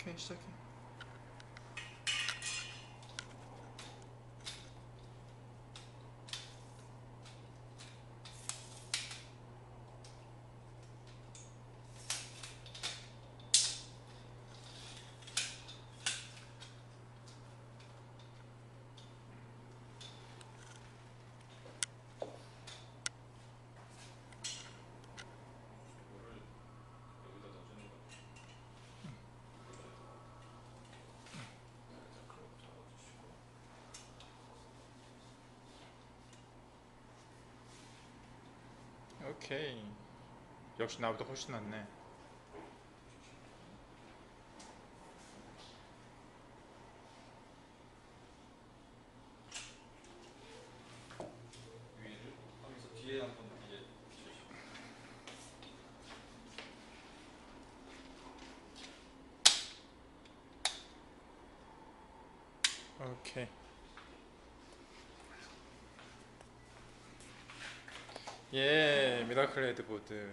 Okay, second. 오케이. 역시 나보다 훨씬 낫네. 위를 하면서 예 미라클 헤드보드